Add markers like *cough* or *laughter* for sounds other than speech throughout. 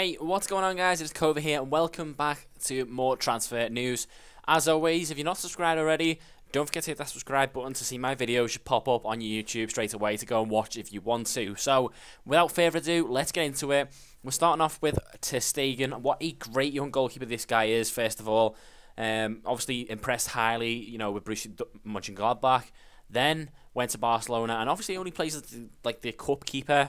Hey, what's going on guys? It's Kova here and welcome back to more transfer news. As always, if you're not subscribed already, don't forget to hit that subscribe button to see my videos should pop up on your YouTube straight away to go and watch if you want to. So, without further ado, let's get into it. We're starting off with Ter Stegen. What a great young goalkeeper this guy is, first of all. Um, obviously impressed highly, you know, with Bruce Borussia Mönchengladbach. Then went to Barcelona and obviously only plays like the cup keeper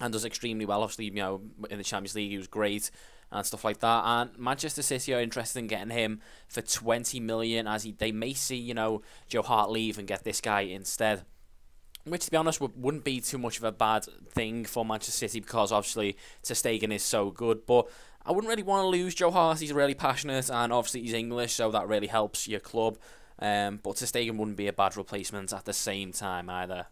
and does extremely well. Obviously, you know, in the Champions League, he was great and stuff like that. And Manchester City are interested in getting him for 20 million, as he, they may see, you know, Joe Hart leave and get this guy instead. Which, to be honest, wouldn't be too much of a bad thing for Manchester City because obviously Ter Stegen is so good. But I wouldn't really want to lose Joe Hart. He's really passionate and obviously he's English, so that really helps your club. Um, but Ter Stegen wouldn't be a bad replacement at the same time either.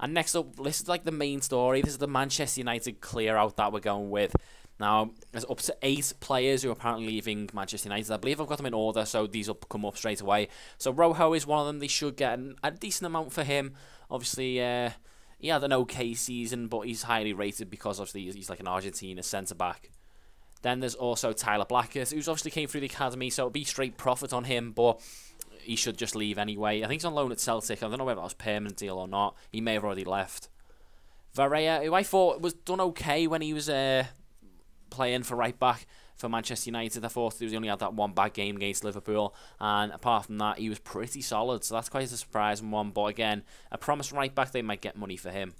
And next up, this is like the main story. This is the Manchester United clear out that we're going with. Now, there's up to eight players who are apparently leaving Manchester United. I believe I've got them in order, so these will come up straight away. So Rojo is one of them. They should get an, a decent amount for him. Obviously, uh, he had an okay season, but he's highly rated because obviously he's like an Argentina centre-back. Then there's also Tyler Blackett, who's obviously came through the academy, so it'll be straight profit on him, but he should just leave anyway. I think he's on loan at Celtic. I don't know whether that was permanent deal or not. He may have already left. Varela, who I thought was done okay when he was uh, playing for right back for Manchester United. I thought he only had that one bad game against Liverpool, and apart from that, he was pretty solid. So that's quite a surprising one. But again, a promising right back, they might get money for him.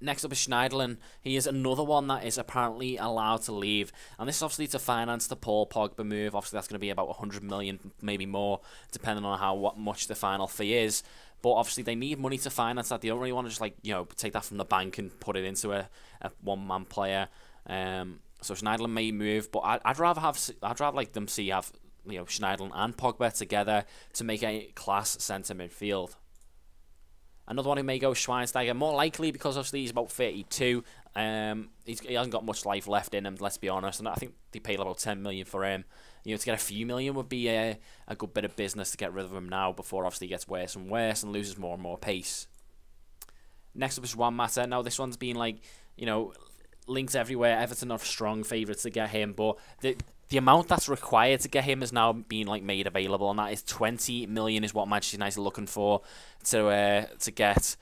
Next up is Schneiderlin. He is another one that is apparently allowed to leave. And this is obviously to finance the Paul Pogba move. Obviously, that's going to be about 100 million, maybe more, depending on how what much the final fee is. But obviously, they need money to finance that. They don't really want to just, like, you know, take that from the bank and put it into a, a one-man player. Um, so Schneiderlin may move, but I'd, I'd rather have, I'd rather like them see have, you know, Schneiderlin and Pogba together to make a class centre midfield. Another one who may go Schweinsteiger, more likely because obviously he's about 32. Um, he hasn't got much life left in him, let's be honest. And I think they paid about 10 million for him. You know, to get a few million would be a, a good bit of business to get rid of him now before obviously he gets worse and worse and loses more and more pace. Next up is Juan Mata. Now this one's been like, you know, links everywhere. Everton are strong favourites to get him, but the the amount that's required to get him is now being like made available, and that is 20 million is what Manchester United are looking for to uh, to get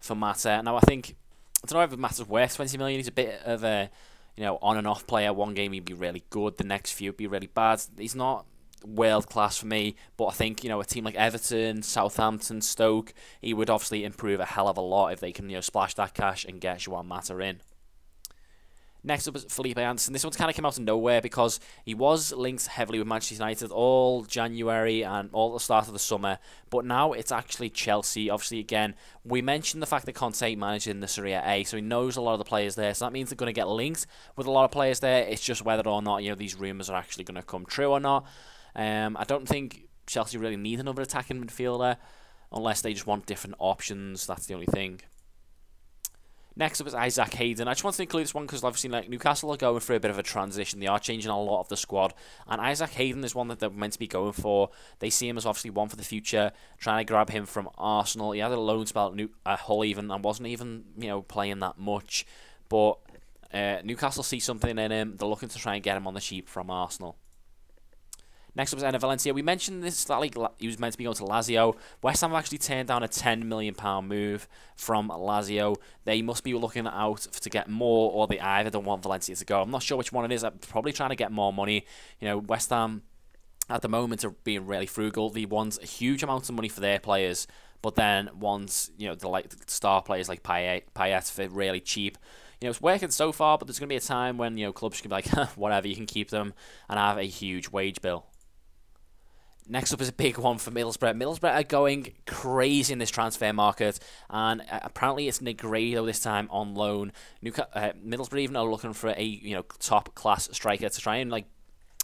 for Mata. Now I think I don't know if Mata's worth 20 million. He's a bit of a you know on and off player. One game he'd be really good, the next few would be really bad. He's not world class for me, but I think you know a team like Everton, Southampton, Stoke, he would obviously improve a hell of a lot if they can you know splash that cash and get Juan Mata in. Next up is Felipe Anderson. This one's kind of came out of nowhere because he was linked heavily with Manchester United all January and all the start of the summer. But now it's actually Chelsea. Obviously, again, we mentioned the fact that Conte managed in the Serie A, so he knows a lot of the players there. So that means they're going to get linked with a lot of players there. It's just whether or not you know these rumours are actually going to come true or not. Um, I don't think Chelsea really need another attacking midfielder unless they just want different options. That's the only thing. Next up is Isaac Hayden. I just want to include this one because obviously like Newcastle are going through a bit of a transition. They are changing a lot of the squad, and Isaac Hayden is one that they're meant to be going for. They see him as obviously one for the future, trying to grab him from Arsenal. He had a loan spell at New uh, Hull even and wasn't even you know playing that much, but uh, Newcastle see something in him. They're looking to try and get him on the cheap from Arsenal. Next up is Enner Valencia. We mentioned this slightly. He was meant to be going to Lazio. West Ham have actually turned down a ten million pound move from Lazio. They must be looking out to get more, or they either don't want Valencia to go. I'm not sure which one it is. I'm probably trying to get more money. You know, West Ham at the moment are being really frugal. They want huge amounts of money for their players, but then wants you know the like star players like Payet, Payet for really cheap you know, it's working so far, but there's going to be a time when, you know, clubs can be like, *laughs* whatever, you can keep them and have a huge wage bill. Next up is a big one for Middlesbrough. Middlesbrough are going crazy in this transfer market, and uh, apparently it's Negredo this time on loan. Uh, Middlesbrough even are looking for a you know top class striker to try and like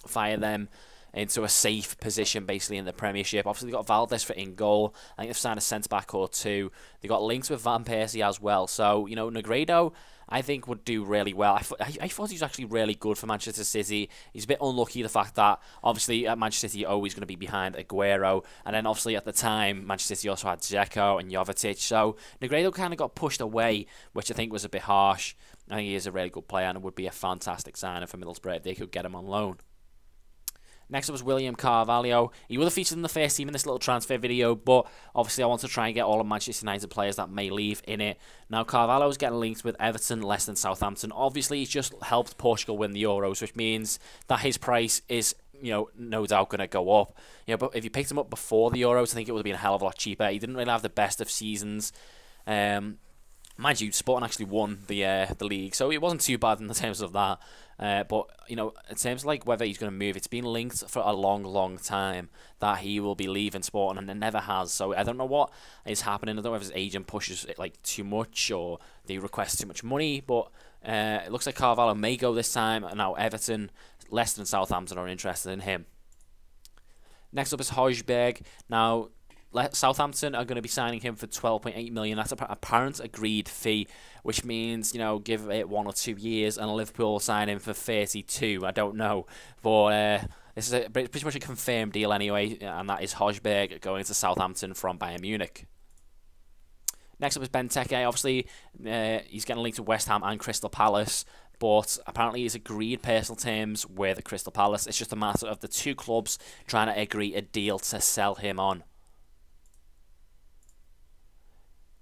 fire them into a safe position basically in the Premiership. Obviously, they've got Valdés for in goal. I think they've signed a centre back or two. They've got links with Van Persie as well. So, you know, Negredo, I think, would do really well. I, I, I thought he was actually really good for Manchester City. He's a bit unlucky the fact that, obviously, at Manchester City, always going to be behind Aguero. And then, obviously, at the time, Manchester City also had Dzeko and Jovetic. So, Negredo kind of got pushed away, which I think was a bit harsh. I think he is a really good player and it would be a fantastic signing for Middlesbrough if they could get him on loan. Next up was William Carvalho. He would have featured in the first team in this little transfer video, but obviously I want to try and get all of Manchester United players that may leave in it. Now, Carvalho is getting linked with Everton, less than Southampton. Obviously, he's just helped Portugal win the Euros, which means that his price is you know, no doubt going to go up. You know, but if you picked him up before the Euros, I think it would have been a hell of a lot cheaper. He didn't really have the best of seasons. Um, mind you, Sporting actually won the uh, the league, so it wasn't too bad in the terms of that. Uh, but you know, it seems like whether he's going to move, it's been linked for a long, long time that he will be leaving Sporting, and it never has. So I don't know what is happening. I don't know if his agent pushes it like too much or they request too much money. But uh, it looks like Carvalho may go this time. And now Everton, Leicester, and Southampton are interested in him. Next up is Hojbjerg. Now Southampton are going to be signing him for 12.8 million. That's a apparent agreed fee, which means you know give it one or two years, and Liverpool sign him for 32. I don't know, but uh, this is a, pretty much a confirmed deal anyway, and that is Hojbjerg going to Southampton from Bayern Munich. Next up is Benteke. Obviously, uh, he's getting linked to West Ham and Crystal Palace but apparently he's agreed personal terms with the Crystal Palace. It's just a matter of the two clubs trying to agree a deal to sell him on.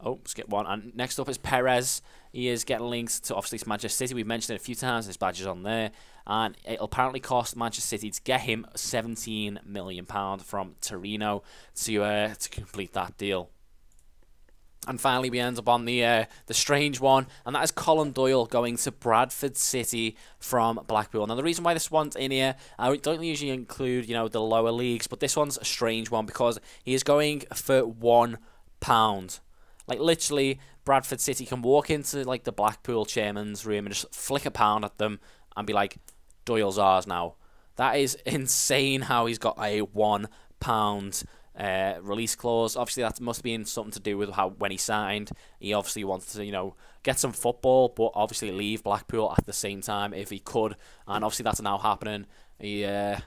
Oh, skip one. And next up is Peres. He is getting linked to obviously to Manchester City. We've mentioned it a few times. His badge is on there. And it'll apparently cost Manchester City to get him £17 million from Torino to, uh, to complete that deal. And finally, we end up on the uh, the strange one, and that is Colin Doyle going to Bradford City from Blackpool. Now, the reason why this one's in here, I don't usually include, you know, the lower leagues, but this one's a strange one because he is going for one pound. Like literally, Bradford City can walk into like the Blackpool chairman's room and just flick a pound at them and be like, Doyle's ours now. That is *laughs* insane how he's got a one pound uh, release clause. Obviously, that must been something to do with how when he signed, he obviously wanted to, you know, get some football, but obviously leave Blackpool at the same time if he could. And obviously, that's now happening. He uh,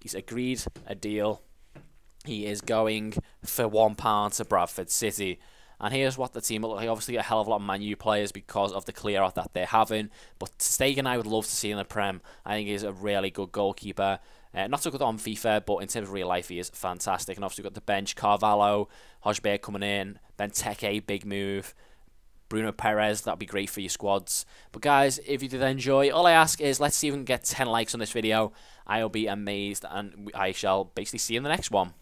he's agreed a deal. He is going for one pound to Bradford City. And here's what the team look like. Obviously, a hell of a lot of Man U players because of the clear out that they're having. But Stegen, I would love to see in the Prem. I think he's a really good goalkeeper. Uh, not so good on FIFA, but in terms of real life, he is fantastic. And obviously, got the bench Carvalho, Hojbjerg coming in, Benteke, big move. Bruno Peres, that'd be great for your squads. But guys, if you did enjoy, all I ask is let's see if we can get 10 likes on this video. I'll be amazed, and I shall basically see you in the next one.